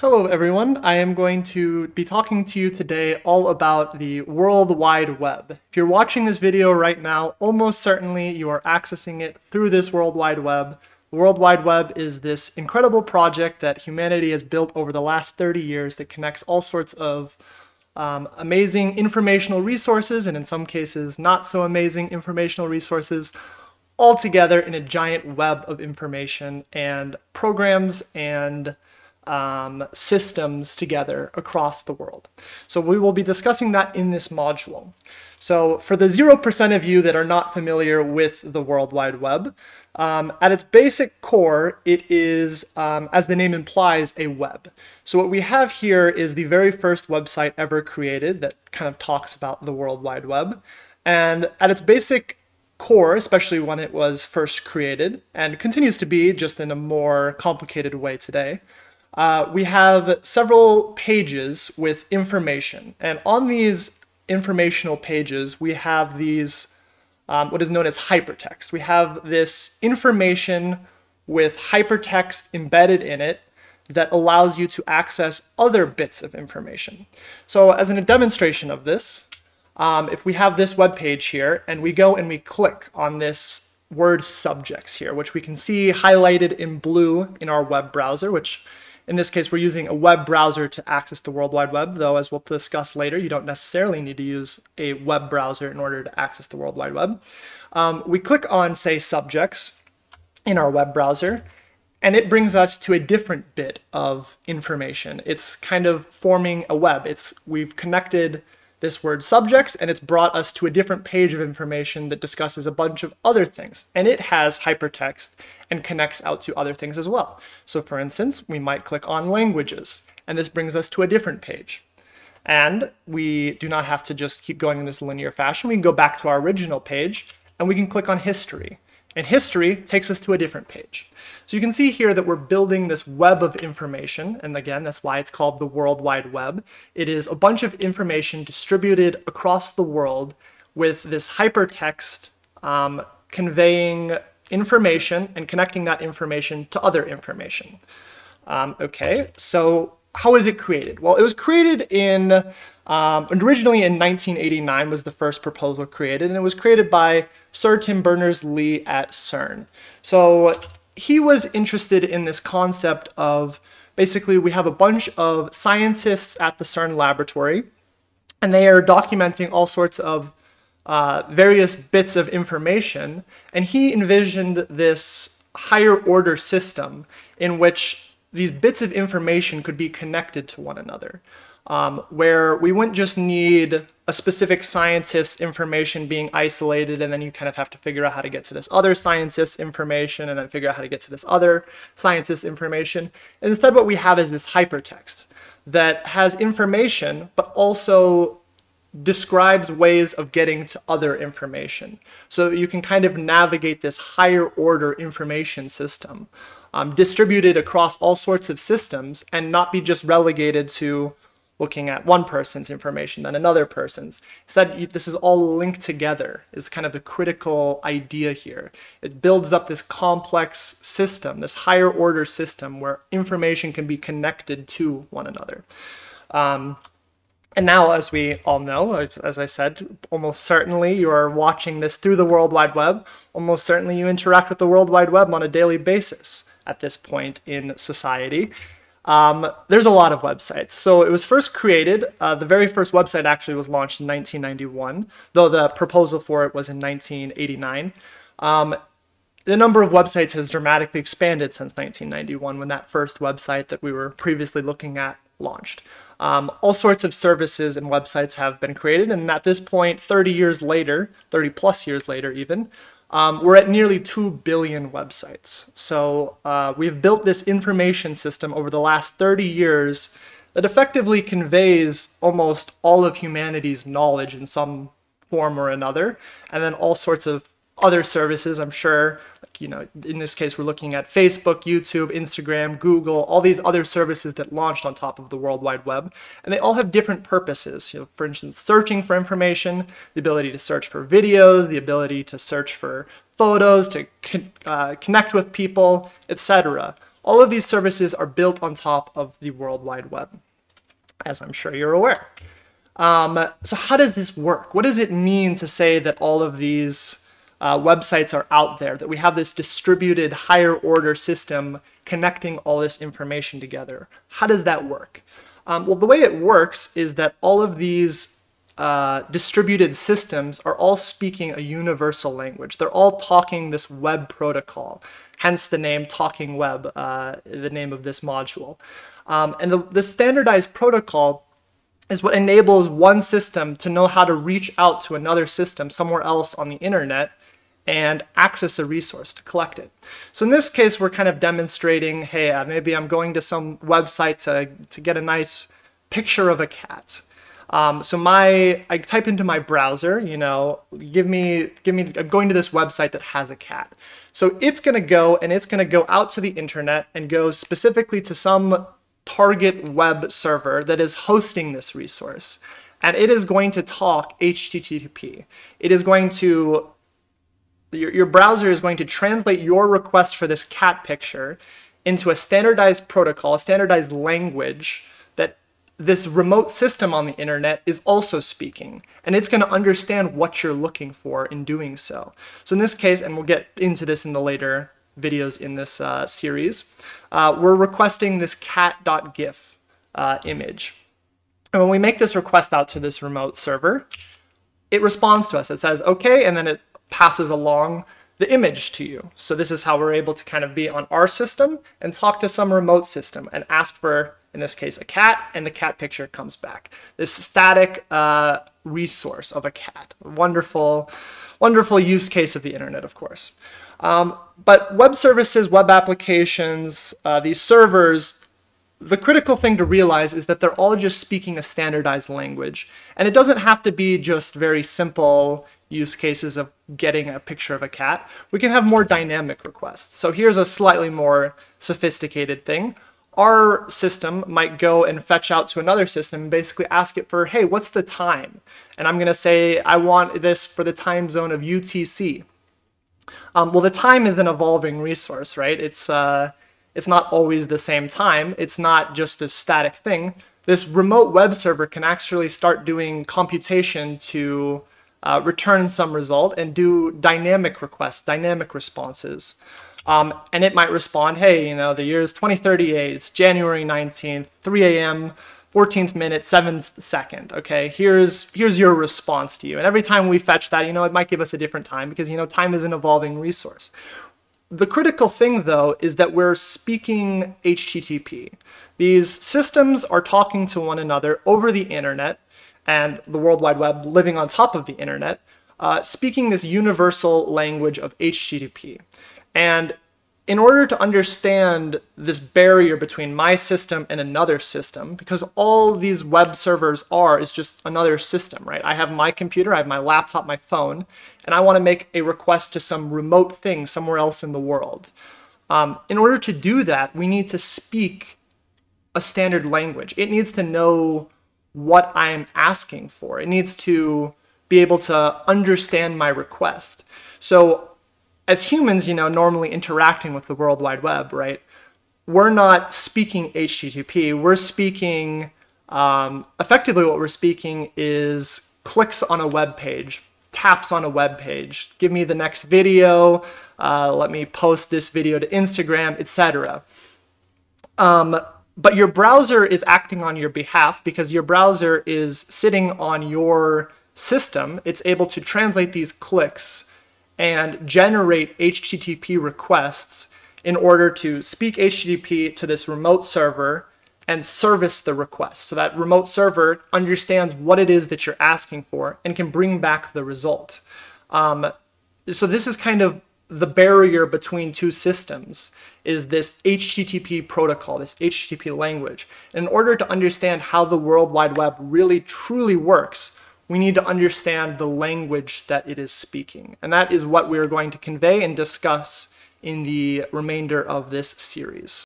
Hello everyone, I am going to be talking to you today all about the World Wide Web. If you're watching this video right now, almost certainly you are accessing it through this World Wide Web. The World Wide Web is this incredible project that humanity has built over the last 30 years that connects all sorts of um, amazing informational resources and in some cases not so amazing informational resources all together in a giant web of information and programs and um, systems together across the world. So we will be discussing that in this module. So for the 0% of you that are not familiar with the World Wide Web, um, at its basic core, it is, um, as the name implies, a web. So what we have here is the very first website ever created that kind of talks about the World Wide Web. And at its basic core, especially when it was first created, and continues to be just in a more complicated way today, uh, we have several pages with information. And on these informational pages, we have these, um, what is known as hypertext. We have this information with hypertext embedded in it that allows you to access other bits of information. So as a demonstration of this, um, if we have this web page here and we go and we click on this word subjects here, which we can see highlighted in blue in our web browser, which in this case, we're using a web browser to access the World Wide Web, though as we'll discuss later, you don't necessarily need to use a web browser in order to access the World Wide Web. Um, we click on, say, subjects in our web browser, and it brings us to a different bit of information. It's kind of forming a web. It's We've connected this word subjects and it's brought us to a different page of information that discusses a bunch of other things. And it has hypertext and connects out to other things as well. So for instance, we might click on languages and this brings us to a different page. And we do not have to just keep going in this linear fashion. We can go back to our original page and we can click on history. And history takes us to a different page. So you can see here that we're building this web of information, and again, that's why it's called the World Wide Web. It is a bunch of information distributed across the world with this hypertext um, conveying information and connecting that information to other information. Um, okay, so how is it created? Well, it was created in, um, originally in 1989 was the first proposal created, and it was created by Sir Tim Berners-Lee at CERN. So he was interested in this concept of basically we have a bunch of scientists at the CERN laboratory, and they are documenting all sorts of uh, various bits of information, and he envisioned this higher order system in which these bits of information could be connected to one another um, where we wouldn't just need a specific scientist's information being isolated and then you kind of have to figure out how to get to this other scientist's information and then figure out how to get to this other scientist's information. And instead what we have is this hypertext that has information but also describes ways of getting to other information. So you can kind of navigate this higher order information system um, distributed across all sorts of systems and not be just relegated to looking at one person's information than another person's. Instead, this is all linked together is kind of the critical idea here. It builds up this complex system, this higher order system where information can be connected to one another. Um, and now, as we all know, as, as, I said, almost certainly you are watching this through the World Wide Web. Almost certainly you interact with the World Wide Web on a daily basis at this point in society. Um, there's a lot of websites. So it was first created, uh, the very first website actually was launched in 1991, though the proposal for it was in 1989. Um, the number of websites has dramatically expanded since 1991 when that first website that we were previously looking at launched. Um, all sorts of services and websites have been created, and at this point, 30 years later, 30 plus years later even, um, we're at nearly 2 billion websites. So uh, we've built this information system over the last 30 years that effectively conveys almost all of humanity's knowledge in some form or another, and then all sorts of other services, I'm sure, like, you know, in this case, we're looking at Facebook, YouTube, Instagram, Google, all these other services that launched on top of the World Wide Web. And they all have different purposes. You know, for instance, searching for information, the ability to search for videos, the ability to search for photos, to uh, connect with people, etc. All of these services are built on top of the World Wide Web, as I'm sure you're aware. Um, so how does this work? What does it mean to say that all of these uh, websites are out there, that we have this distributed higher order system connecting all this information together? How does that work? Um, well, the way it works is that all of these uh, distributed systems are all speaking a universal language. They're all talking this web protocol, hence the name Talking Web, uh, the name of this module. Um, and the, the standardized protocol is what enables one system to know how to reach out to another system somewhere else on the internet and access a resource to collect it. So in this case, we're kind of demonstrating, hey, uh, maybe I'm going to some website to, to get a nice picture of a cat. Um, so my, I type into my browser, you know, give me, give me, I'm going to this website that has a cat. So it's going to go and it's going to go out to the internet and go specifically to some target web server that is hosting this resource. And it is going to talk HTTP. It is going to your, your browser is going to translate your request for this cat picture into a standardized protocol, a standardized language that this remote system on the internet is also speaking. And it's going to understand what you're looking for in doing so. So in this case, and we'll get into this in the later videos in this uh, series, uh, we're requesting this cat.gif uh, image. And when we make this request out to this remote server, it responds to us. It says, okay, and then it passes along the image to you. So this is how we're able to kind of be on our system and talk to some remote system and ask for, in this case, a cat, and the cat picture comes back. This static uh, resource of a cat. Wonderful, wonderful use case of the internet, of course. Um, but web services, web applications, uh, these servers, the critical thing to realize is that they're all just speaking a standardized language. And it doesn't have to be just very simple use cases of getting a picture of a cat, we can have more dynamic requests. So here's a slightly more sophisticated thing. Our system might go and fetch out to another system and basically ask it for, hey, what's the time? And I'm going to say, I want this for the time zone of UTC. Um, well, the time is an evolving resource, right? It's, uh, it's not always the same time. It's not just a static thing. This remote web server can actually start doing computation to uh, return some result and do dynamic requests, dynamic responses. Um, and it might respond, hey, you know, the year is 2038, it's January 19th, 3 a.m., 14th minute, 7th second, okay? Here's, here's your response to you. And every time we fetch that, you know, it might give us a different time because, you know, time is an evolving resource. The critical thing, though, is that we're speaking HTTP. These systems are talking to one another over the internet and the World Wide Web living on top of the internet, uh, speaking this universal language of HTTP. And in order to understand this barrier between my system and another system, because all these web servers are is just another system, right? I have my computer, I have my laptop, my phone, and I want to make a request to some remote thing somewhere else in the world. Um, in order to do that, we need to speak a standard language. It needs to know what I'm asking for. It needs to be able to understand my request. So as humans, you know, normally interacting with the World Wide Web, right? We're not speaking HTTP. We're speaking, um, effectively what we're speaking is clicks on a web page, taps on a web page. Give me the next video. Uh, let me post this video to Instagram, etc. Um, but your browser is acting on your behalf because your browser is sitting on your system. It's able to translate these clicks and generate HTTP requests in order to speak HTTP to this remote server and service the request. So that remote server understands what it is that you're asking for and can bring back the result. Um, so this is kind of the barrier between two systems is this HTTP protocol, this HTTP language. In order to understand how the World Wide Web really truly works, we need to understand the language that it is speaking. And that is what we are going to convey and discuss in the remainder of this series.